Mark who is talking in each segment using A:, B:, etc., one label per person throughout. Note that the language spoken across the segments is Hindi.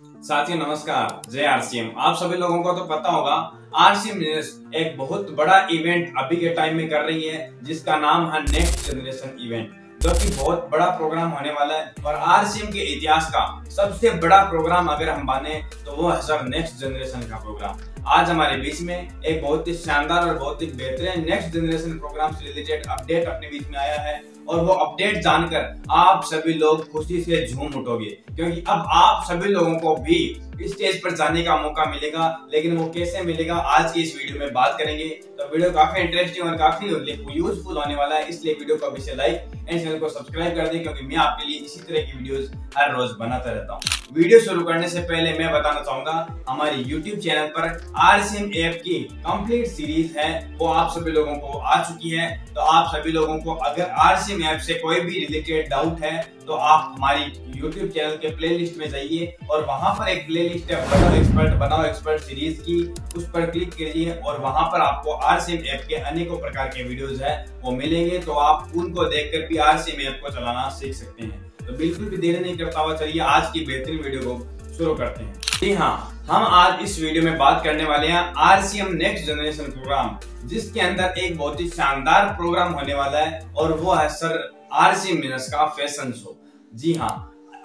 A: साथियों, नमस्कार। जय आरसीएम। आप सभी लोगों को तो पता होगा, आरसीएम एक बहुत बड़ा इवेंट अभी के टाइम में कर रही है, जिसका नाम है नेक्स्ट जनरेशन इवेंट जो कि बहुत बड़ा प्रोग्राम होने वाला है। और आरसीएम के इतिहास का सबसे बड़ा प्रोग्राम अगर हम माने तो वो है सर नेक्स्ट जनरेशन का प्रोग्राम आज हमारे बीच में एक बहुत ही शानदार और बहुत ही बेहतरीन नेक्स्ट जनरेशन प्रोग्राम से रिलेटेड अपडेट अपने बीच में आया है। और वो अपडेट जानकर आप सभी लोग खुशी से झूम उठोगे। क्योंकि अब आप सभी लोगों को भी स्टेज पर जाने का मौका मिलेगा, लेकिन वो कैसे मिलेगा, आज की इस वीडियो में बात करेंगे। तो वीडियो काफ़ी इंटरेस्टिंग और काफ़ी यूजफुल होने वाला है, इसलिए वीडियो को अभी लाइक एंड चैनल को सब्सक्राइब कर दें, क्योंकि मैं आपके लिए इसी तरह की वीडियोस हर रोज बनाता रहता हूँ। वीडियो शुरू करने से पहले मैं बताना चाहूँगा, हमारे यूट्यूब चैनल पर आरसीएम ऐप की कंप्लीट सीरीज़ है, वो आप सभी लोगों को आ चुकी है। तो आप सभी लोगों को अगर आरसीएम ऐप से कोई भी रिलेटेड डाउट है तो आप हमारी YouTube चैनल के प्लेलिस्ट में जाइए और वहाँ पर एक प्लेलिस्ट है बनाओ एक्सपर्ट बनाओ एक्सपर्ट सीरीज़ की, उस पर क्लिक कीजिए और वहाँ पर आपको आरसीएम ऐप के अनेकों प्रकार के वीडियोस है, वो मिलेंगे तो आप उनको देख कर भी आर आरसीएम ऐप को चलाना सीख सकते हैं। तो बिल्कुल भी देर नहीं करता हुआ चलिए आज की बेहतरीन वीडियो को शुरू करते हैं। जी हाँ हम आज इस वीडियो में बात करने वाले हैं आरसीएम नेक्स्ट जनरेशन प्रोग्राम जिसके अंदर एक बहुत ही शानदार प्रोग्राम होने वाला है और वो है सर आरसीएम मिनस का फ़ैशन शो जी हाँ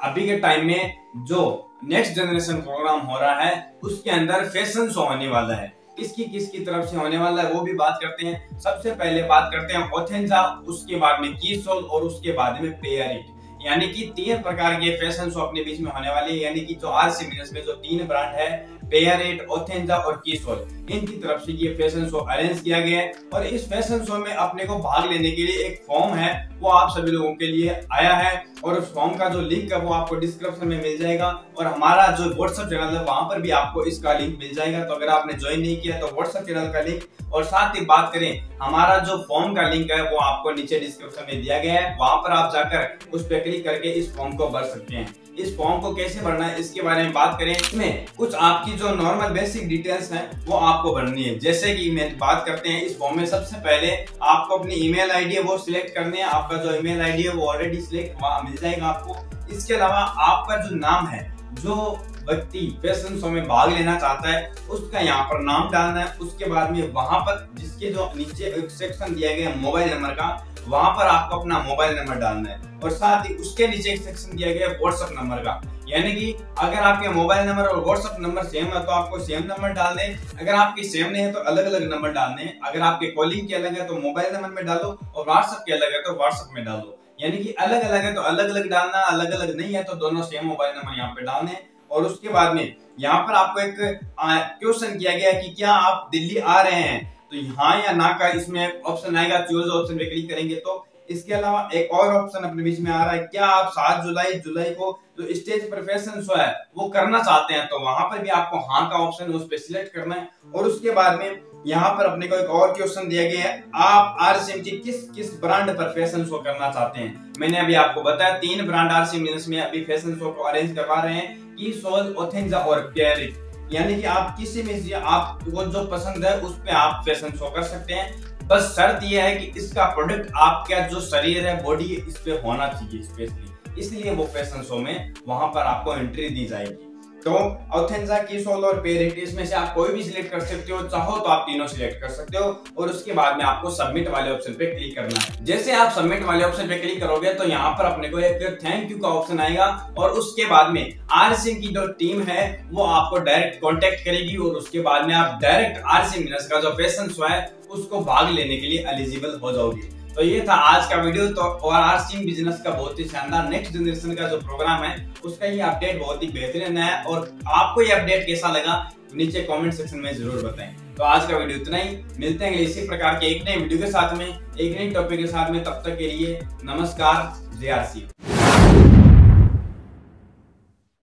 A: अभी के टाइम में जो नेक्स्ट जनरेशन प्रोग्राम हो रहा है, उसके अंदर फ़ैशन शो होने वाला है। किसकी किसकी तरफ़ से होने वाला है, वो भी बात करते हैं। सबसे पहले बात करते हैं ओथेंजा उसके बाद में कीसोल और उसके बाद में पेयरिट यानी कि तीन प्रकार के फ़ैशन शो अपने बीच में होने वाले हैं। यानी कि जो आज से सी में जो तीन ब्रांड है पेयरेट ओथेंजा और किसोल इनकी तरफ़ से ये फ़ैशन शो अरेंज किया गया है और इस फ़ैशन शो में अपने को भाग लेने के लिए एक फॉर्म है, वो आप सभी लोगों के लिए आया है और उस फॉर्म का जो लिंक है वो आपको डिस्क्रिप्शन में मिल जाएगा और हमारा जो व्हाट्सएप चैनल है, वहाँ पर भी आपको इसका लिंक मिल जाएगा। तो अगर आपने ज्वाइन नहीं किया तो व्हाट्सएप चैनल का लिंक और साथ ही बात करें, हमारा जो फॉर्म का लिंक है, वो आपको नीचे डिस्क्रिप्शन में दिया गया है। वहाँ पर आप जाकर उस पर क्लिक करके इस फॉर्म को भर सकते हैं। इस फॉर्म को कैसे भरना है, इसके बारे में बात करें। इसमें कुछ आपकी जो नॉर्मल बेसिक डिटेल्स हैं, वो आपको भरनी है। जैसे कि मैं बात करते हैं, इस फॉर्म में सबसे पहले आपको अपनी ईमेल आईडी है, वो सिलेक्ट करनी है। आपका जो ईमेल आईडी है, वो ऑलरेडी सिलेक्ट मिल जाएगा आपको। इसके अलावा आपका जो नाम है, जो व्यक्ति फ़ैशन शो में भाग लेना चाहता है, उसका यहाँ पर नाम डालना है। उसके बाद में वहाँ पर जिसके जो नीचे सेक्शन दिया गया मोबाइल नंबर का वहाँ पर आपको अपना मोबाइल नंबर डालना है और साथ ही उसके नीचे एक सेक्शन दिया गया है व्हाट्सएप नंबर का। यानी कि अगर आपके मोबाइल नंबर और व्हाट्सएप नंबर सेम है तो आपको सेम नंबर डालने अगर आपके सेम नहीं है तो अलग अलग नंबर डालने अगर आपके कॉलिंग के अलग है तो मोबाइल नंबर में डालो और व्हाट्सएप के अलग है तो व्हाट्सएप में डालो। यानी कि अलग अलग है तो अलग अलग डालना अलग अलग नहीं है तो दोनों सेम मोबाइल नंबर यहाँ पे डालने और उसके बाद में यहाँ पर आपको एक क्वेश्चन किया गया कि क्या आप दिल्ली आ रहे हैं? तो यहाँ या ना का इसमें ऑप्शन आएगा चूज़ ऑप्शन पे क्लिक करेंगे तो इसके अलावा एक और ऑप्शन अपने बीच में आ रहा है। क्या आप सात जुलाई जुलाई को जो स्टेज पर फ़ैशन शो है, वो करना चाहते हैं तो वहाँ पर भी आपको हाँ का ऑप्शन उस पर सिलेक्ट करना है। और उसके बाद में यहाँ पर अपने को एक और क्वेश्चन दिया गया है, आप की किस किस ब्रांड पर फ़ैशन शो करना चाहते हैं? मैंने अभी आपको बताया, तीन ब्रांड आरसीएम में अभी फ़ैशन शो को अरेंज करवा रहे हैं, की सोल ओथेंजा और कैरिक यानी कि आप किसी में से आपको जो पसंद है, उस पर आप फ़ैशन शो कर सकते हैं। बस शर्त यह है कि इसका प्रोडक्ट आपका जो शरीर है बॉडी इस पे होना चाहिए स्पेशली इसलिए वो फ़ैशन शो में वहाँ पर आपको एंट्री दी जाएगी। तो ऑथेंजा कीसोल और पेरिटिस में से आप कोई भी सिलेक्ट कर सकते हो, चाहो तो आप तीनों सिलेक्ट कर सकते हो और उसके बाद में आपको सबमिट वाले ऑप्शन पे क्लिक करना है। जैसे आप सबमिट वाले ऑप्शन पे क्लिक करोगे तो यहाँ पर अपने को एक थैंक यू का ऑप्शन आएगा और उसके बाद में आर सिंह की जो टीम है, वो आपको डायरेक्ट कॉन्टेक्ट करेगी और उसके बाद में आप डायरेक्ट आर सिंह का जो शो है, उसको भाग लेने के लिए एलिजिबल हो जाओगे। तो ये था आज का वीडियो। तो और आर सिंह बिज़नेस का बहुत ही शानदार नेक्स्ट जनरेशन का जो प्रोग्राम है, उसका ये अपडेट बहुत ही बेहतरीन है। और आपको ये अपडेट कैसा लगा, नीचे कमेंट सेक्शन में ज़रूर बताएँ। तो आज का वीडियो इतना ही। मिलते हैं इसी प्रकार के एक नए वीडियो के साथ में, एक नए टॉपिक के साथ में। तब तक के लिए नमस्कार, जय आर